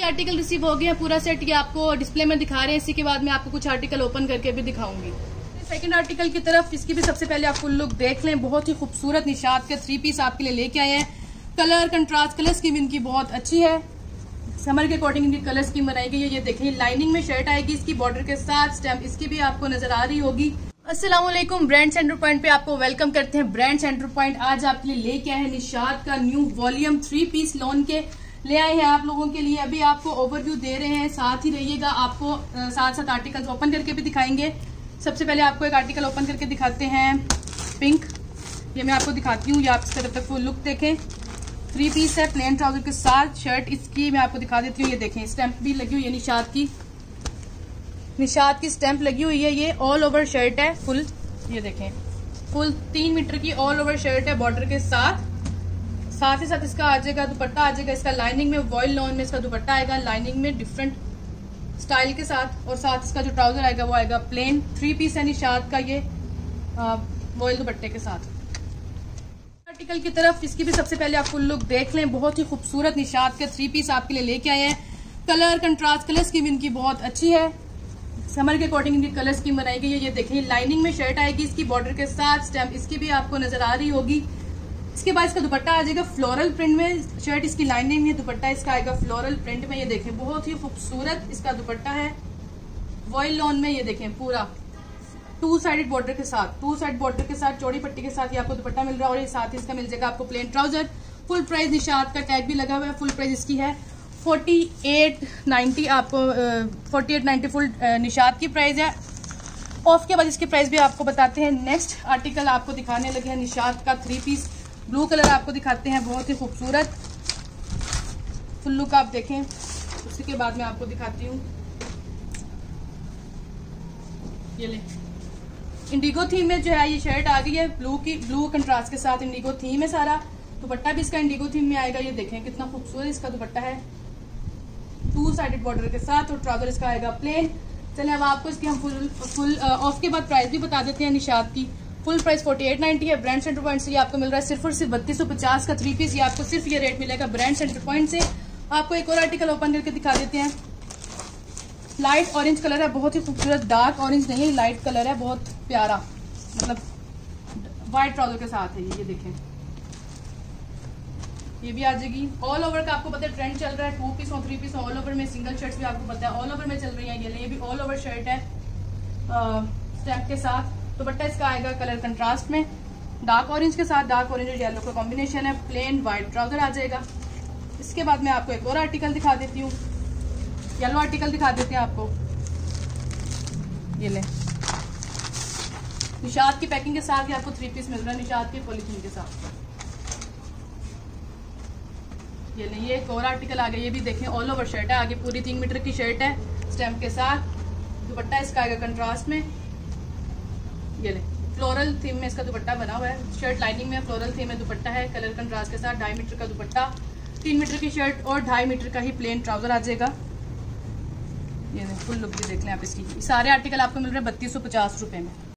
के article receive हो गए हैं, पूरा सेट ये आपको डिस्प्ले में दिखा रहे हैं, इसी के बाद मैं आपको कुछ आर्टिकल ओपन करके भी दिखाऊँगी। सेकंड आर्टिकल की तरफ़, इसकी भी सबसे पहले आप फुल लुक देख लें, बहुत ही खूबसूरत निशात के थ्री पीस आपके लिए लेके आए हैं। कलर कंट्रास्ट कलर स्कीम इनकी बहुत अच्छी है। समर के अकॉर्डिंग इनकी कलर स्कीम बनाई गई है, ये देखें लाइनिंग में शर्ट आएगी इसकी बॉर्डर के साथ स्टैम्प इसकी भी आपको नज़र आ रही होगी। असलम ब्रांड सेंटर पॉइंट पे आपको वेलकम करते हैं। ब्रांड सेंटर पॉइंट आज आपके लिए लेके आए हैं निशाद का new volume three piece lawn के। ले आए हैं आप लोगों के लिए। अभी आपको ओवरव्यू दे रहे हैं, साथ ही रहिएगा आपको साथ साथ आर्टिकल्स ओपन करके भी दिखाएँगे। सबसे पहले आपको एक आर्टिकल ओपन करके दिखाते हैं। पिंक ये मैं आपको दिखाती हूँ, ये आप इस तरफ़ तक फुल लुक देखें। थ्री पीस है प्लेन ट्राउज़र के साथ। शर्ट इसकी मैं आपको दिखा देती हूँ, ये देखें। स्टैंप भी लगी हुई है निशाद की। निशाद की स्टैंप लगी हुई है, ये ऑल ओवर शर्ट है फुल ये देखें। फुल तीन मीटर की ऑल ओवर शर्ट है बॉर्डर के साथ। साथ ही साथ इसका आ जाएगा दुपट्टा, आ जाएगा इसका लाइनिंग में वॉइल लॉन में इसका दुपट्टा आएगा लाइनिंग में डिफरेंट स्टाइल के साथ और साथ इसका जो ट्राउज़र आएगा वो आएगा प्लेन थ्री पीस है निशाद का ये वॉइल दुपट्टे के साथ। आर्टिकल की तरफ़ इसकी भी सबसे पहले आप फुल लुक देख लें, बहुत ही खूबसूरत निशाद के थ्री पीस आपके लिए लेके आए हैं। कलर कंट्रास्ट कलर स्कीम इनकी बहुत अच्छी है। समर के अकॉर्डिंग इनकी कलर स्कीम बनाई गई है, ये देखें लाइनिंग में शर्ट आएगी इसकी बॉर्डर के साथ स्टैम्प इसकी भी आपको नज़र आ रही होगी। इसके बाद इसका दुपट्टा आ जाएगा फ्लोरल प्रिंट में। शर्ट इसकी लाइनिंग में दुपट्टा इसका आएगा फ्लोरल प्रिंट में। ये देखें, बहुत ही खूबसूरत इसका दुपट्टा है। वॉइल लॉन में ये देखें पूरा। टू साइडेड बॉर्डर के साथ टू साइड बॉर्डर के साथ, चौड़ी पट्टी के साथ ये आपको दुपट्टा मिल रहा है और ये साथ ही इसका मिल जाएगा आपको plain trouser full price Nishat का टैग भी लगा हुआ है फुल प्राइस इसकी है। फोर्टी एट नाइन्टी आपको forty eight ninety full Nishat की प्राइस है। ऑफ़ के बाद इसकी प्राइस भी आपको बताते हैं। नेक्स्ट आर्टिकल आपको दिखाने लगे हैं निशात का थ्री पीस ब्लू कलर आपको दिखाते हैं, बहुत ही खूबसूरत। फुल लुक आप देखें। उसी के बाद मैं आपको दिखाती हूँ। ये ले। इंडिगो थीम में जो है, ये शर्ट आ गई है ब्लू की ब्लू कंट्रास्ट के साथ इंडिगो थीम है सारा। दुपट्टा भी इसका इंडिगो थीम में आएगा, ये देखें कितना खूबसूरत इसका दुपट्टा है। टू साइडेड बॉर्डर के साथ और ट्राउज़र इसका आएगा प्लेन चले, अब आपको इसकी हम फुल फुल ऑफ़ के बाद प्राइस भी बता देते हैं निशाद की। Full price forty eight ninety है। ब्रांड सेंटर पॉइंट से ये आपको मिल रहा है सिर्फ़ और सिर्फ़ बत्तीस सौ पचास का थ्री पीस ये आपको सिर्फ़ ये रेट मिलेगा ब्रांड सेंटर पॉइंट से। आपको एक और आर्टिकल ओपन करके दिखा देते हैं। लाइट ऑरेंज कलर है। बहुत ही खूबसूरत डार्क ऑरेंज नहीं है। लाइट कलर है। बहुत प्यारा। मतलब व्हाइट ट्राउज़र के साथ है ये। देखें। ये भी आ जाएगी। ऑल ओवर का आपको पता है ट्रेंड चल रहा है। टू पीस और थ्री पीस ऑल ओवर में सिंगल शर्ट्स भी आपको पता है। ऑल ओवर में चल रही है। ये ये भी ऑल ओवर शर्ट है। स्टेप के साथ। दुपट्टा इसका आएगा कलर कंट्रास्ट में। डार्क ऑरेंज के साथ डार्क ऑरेंज और येलो का कॉम्बिनेशन है। प्लेन व्हाइट ट्राउज़र आ जाएगा। इसके बाद मैं आपको एक और आर्टिकल दिखा देती हूँ। येलो आर्टिकल दिखा देते हैं आपको। ये ले। निशाद की पैकिंग के साथ ही आपको थ्री पीस मिल रहा है निशाद की पॉलिथीन के साथ। ये नहीं ये एक और आर्टिकल आ गया ये भी देखें ऑल ओवर शर्ट है। आगे पूरी तीन मीटर की शर्ट है स्टैम्प के साथ। दुपट्टा इसका आएगा कंट्रास्ट में। ये ले। फ्लोरल थीम में इसका दुपट्टा बना हुआ है। शर्ट लाइनिंग में फ्लोरल थीम में दुपट्टा है। कलर कंट्रास्ट के साथ ढाई मीटर का दुपट्टा। तीन मीटर की शर्ट और ढाई मीटर का ही प्लेन ट्राउज़र आ जाएगा ये फुल लुक भी देख लें आप इसकी। सारे आर्टिकल आपको मिल रहे हैं बत्तीस सौ पचास रुपए में।